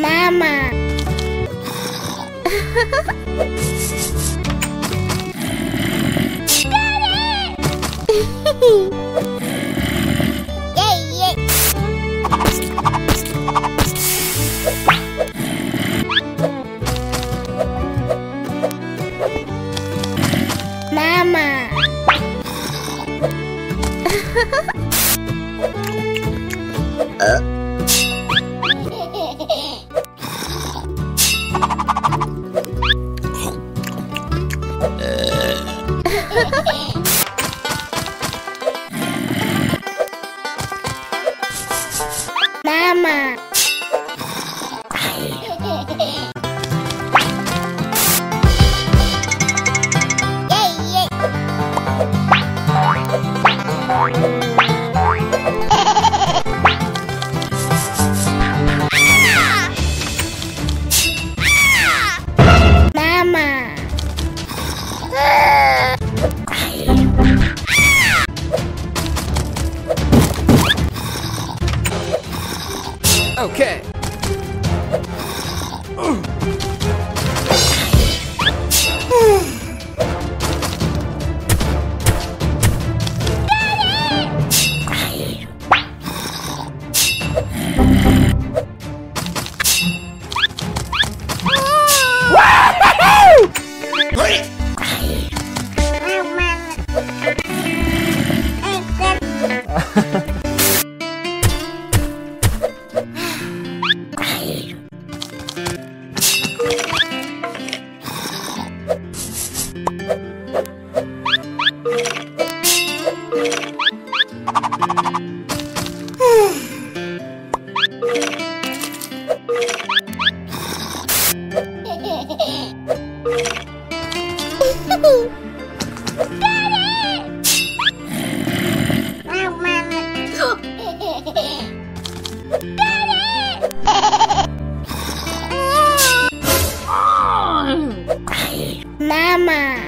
妈妈。妈妈。妈。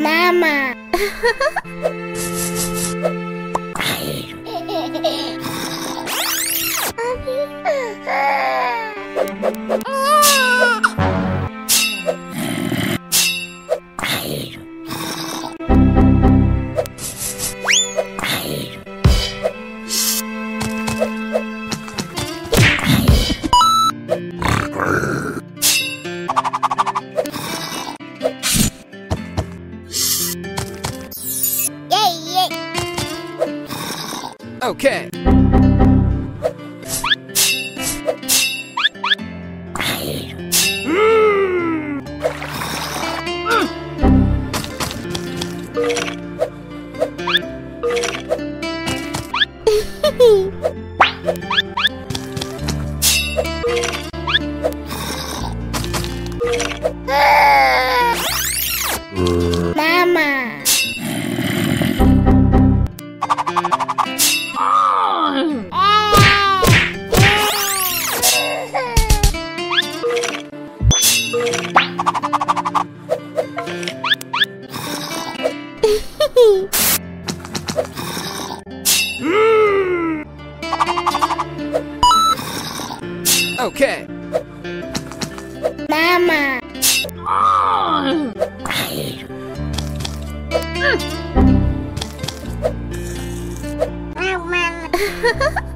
妈妈。妈 咪。okay. Mama. Mama. Oh,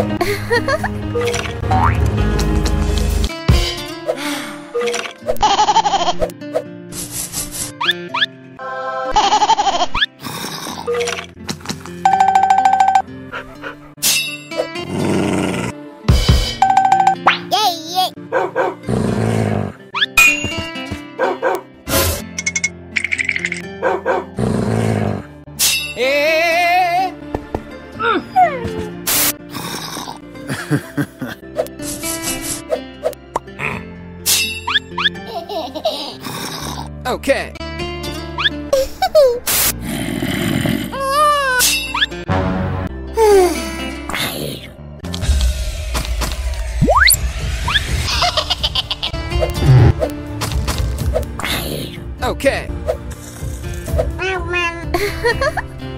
Ha ha ha! Okay. okay. Oh,